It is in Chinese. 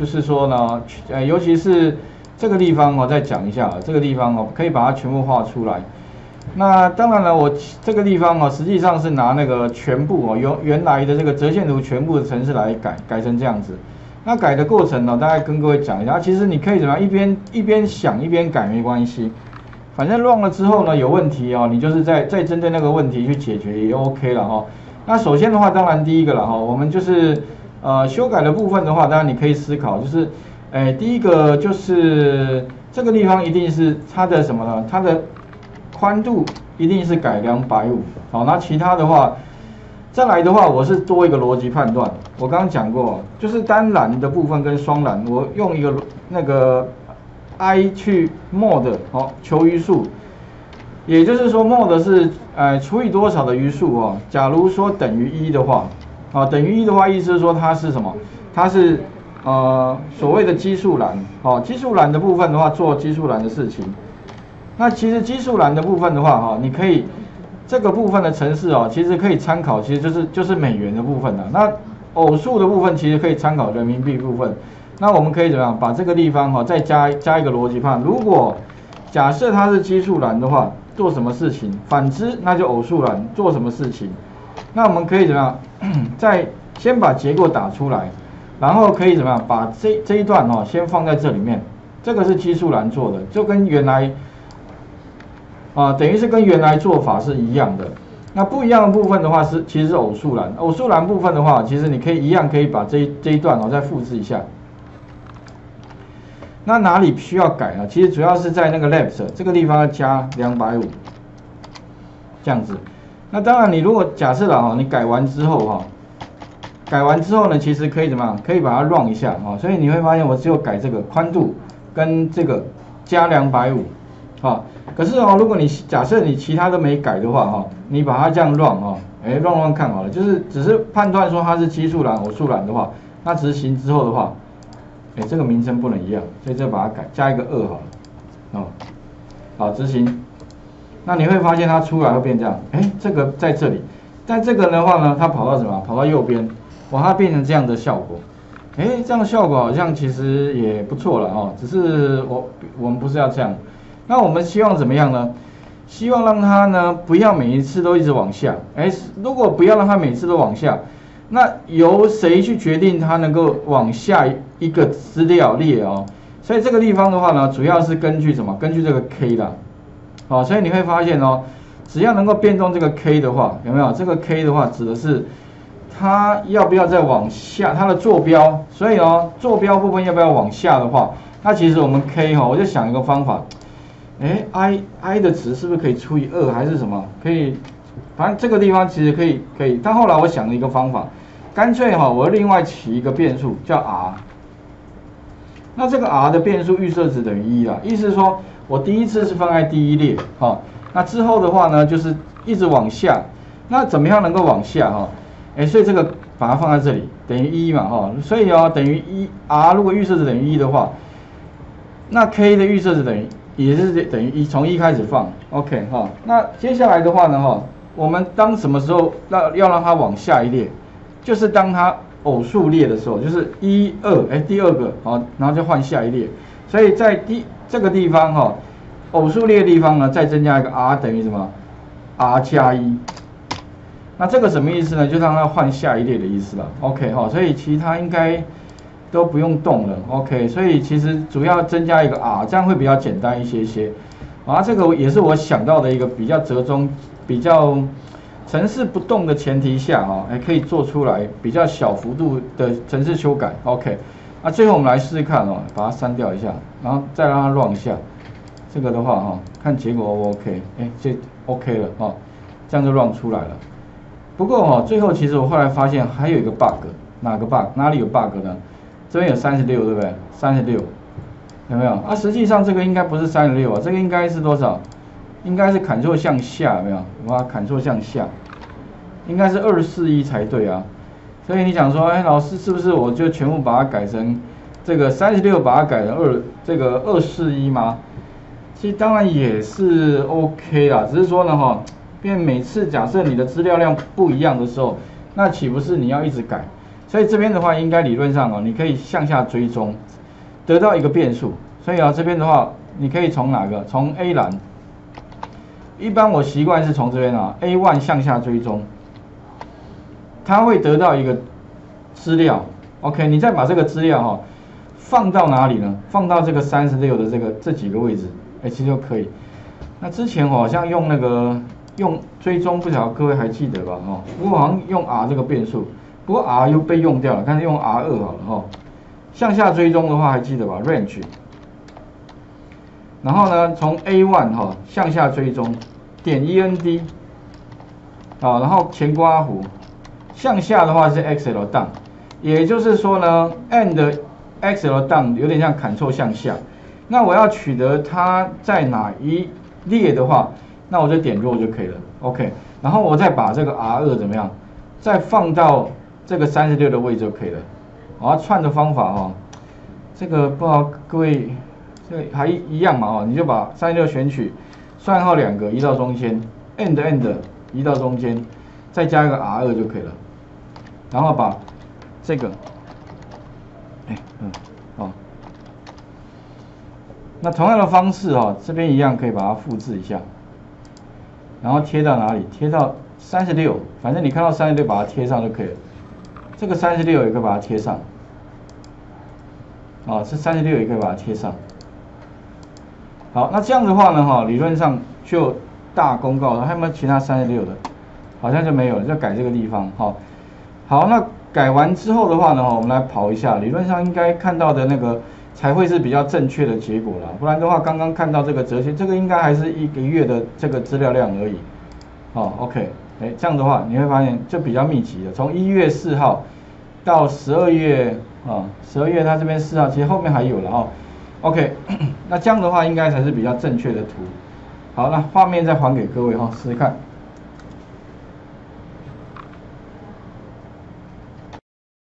就是说呢，呃，尤其是这个地方我再讲一下，这个地方哦，可以把它全部画出来。那当然了，我这个地方哦，实际上是拿那个全部哦，原原来的这个折线图全部的程式来改，改成这样子。那改的过程呢，大概跟各位讲一下。其实你可以怎么样，一边一边想一边改没关系，反正乱了之后呢，有问题哦，你就是在再针对那个问题去解决也 OK 了哈。那首先的话，当然第一个了哈，我们就是呃修改的部分的话，当然你可以思考，就是哎第一个就是这个地方一定是它的什么呢？它的宽度一定是改两百五，好，那其他的话，再来的话，我是多一个逻辑判断。我刚刚讲过，就是单栏的部分跟双栏，我用一个那个 i 去 mod 好求余数，也就是说 mod 是呃除以多少的余数哦。假如说等于一的话，啊等于一的话，意思是说它是什么？它是呃所谓的奇数栏，哦奇数栏的部分的话，做奇数栏的事情。那其实奇数栏的部分的话，哈，你可以这个部分的程式哦，其实可以参考，其实就是就是美元的部分的。那偶数的部分其实可以参考人民币部分。那我们可以怎么样？把这个地方哈再加加一个逻辑判。如果假设它是奇数栏的话，做什么事情？反之，那就偶数栏做什么事情？那我们可以怎么样？再先把结构打出来，然后可以怎么样？把这这一段哦先放在这里面。这个是奇数栏做的，就跟原来。啊，等于是跟原来做法是一样的。那不一样的部分的话是，其实是偶数栏。偶数栏部分的话，其实你可以一样可以把这这一段哦再复制一下。那哪里需要改呢？其实主要是在那个 left 这个地方要加两百五，这样子。那当然，你如果假设了哈，你改完之后哈，改完之后呢，其实可以怎么样？可以把它 run 一下哈。所以你会发现，我只有改这个宽度跟这个加两百五。好，可是哦，如果你假设你其他都没改的话，哈，你把它这样乱哦，哎，乱乱看好了，就是只是判断说它是奇数栏、偶数栏的话，那执行之后的话，哎，这个名称不能一样，所以这把它改，加一个二好了，哦，好执行，那你会发现它出来会变这样，哎，这个在这里，但这个的话呢，它跑到什么？跑到右边，哇，它变成这样的效果，哎，这样的效果好像其实也不错了哦，只是我我们不是要这样。那我们希望怎么样呢？希望让它呢不要每一次都一直往下。哎，如果不要让它每次都往下，那由谁去决定它能够往下一个资料列哦？所以这个地方的话呢，主要是根据什么？根据这个 K 的。好，所以你会发现哦，只要能够变动这个 K 的话，有没有？这个 K 的话指的是它要不要再往下，它的坐标。所以哦，坐标部分要不要往下的话，那其实我们 K 哈，我就想一个方法。哎，i i 的值是不是可以除以二还是什么？可以，反正这个地方其实可以可以。但后来我想了一个方法，干脆哈，我另外起一个变数叫 r。那这个 r 的变数预设值等于一啦，意思说我第一次是放在第一列，哈，那之后的话呢，就是一直往下。那怎么样能够往下哈？哎，所以这个把它放在这里，等于一嘛，哈，所以哦，等于一 r 如果预设值等于一的话，那 k 的预设值等于。也是等于一从一开始放，OK 哈。那接下来的话呢哈，我们当什么时候要要让它往下一列，就是当它偶数列的时候，就是一二哎第二个好，然后就换下一列。所以在第这个地方哈，偶数列的地方呢，再增加一个 r 等于什么？r 加一。那这个什么意思呢？就让它换下一列的意思了，OK 哈。所以其他应该。都不用动了，OK，所以其实主要增加一个 R，这样会比较简单一些些。啊，这个也是我想到的一个比较折中、比较程式不动的前提下，哈，还可以做出来比较小幅度的程式修改，OK。那最后我们来试试看哦，把它删掉一下，然后再让它 run 一下。这个的话，哈，看结果 O 不 OK？哎，这 OK 了，哈，这样就 run 出来了。不过哈，最后其实我后来发现还有一个 bug，哪个 bug？哪里有 bug 呢？这边有三十六，对不对？三十六，有没有？啊，实际上这个应该不是三十六啊，这个应该是多少？应该是砍错向下，有没有？哇，砍错向下，应该是二四一才对啊。所以你想说，哎，老师是不是我就全部把它改成这个三十六，把它改成二这个二四一吗？其实当然也是 OK 啦，只是说呢哈，因为每次假设你的资料量不一样的时候，那岂不是你要一直改？所以这边的话，应该理论上哦，你可以向下追踪，得到一个变数。所以啊，这边的话，你可以从哪个？从 A 栏。一般我习惯是从这边啊，A one 向下追踪，它会得到一个资料。OK，你再把这个资料哈放到哪里呢？放到这个三十六的这个这几个位置，哎，其实就可以。那之前我好像用那个用追踪，不晓得各位还记得吧？哈，我好像用 R 这个变数，不过 R 又被用掉了，但是用 R 二好了哈。向下追踪的话还记得吧？Range。然后呢，从 A one 哈向下追踪，点 E N D，啊，然后前刮弧，向下的话是 X L down，也就是说呢，And X L down 有点像 Ctrl 向下，那我要取得它在哪一列的话，那我就点弱就可以了，OK，然后我再把这个 R 二怎么样，再放到这个三十六的位置就可以了，我要，串的方法哈，这个不知道各位。这，还一样嘛哦，你就把三十六选取，算号两个移到中间，end end 移到中间，再加一个 R 二就可以了，然后把这个，哎嗯好，那同样的方式哦，这边一样可以把它复制一下，然后贴到哪里？贴到三十六，反正你看到三十六把它贴上就可以了，这个三十六也可以把它贴上，啊，这三十六也可以把它贴上。好，那这样的话呢，哈，理论上就大公告了，还有没有其他三十六的？好像就没有了，就改这个地方，哈。好，那改完之后的话呢，我们来跑一下，理论上应该看到的那个才会是比较正确的结果了，不然的话，刚刚看到这个折线，这个应该还是一个月的这个资料量而已。哦，OK，哎，这样的话你会发现就比较密集的，从一月四号到十二月啊，十二月它这边四号，其实后面还有了哦。OK，那这样的话应该才是比较正确的图。好，那画面再还给各位哈，试试看。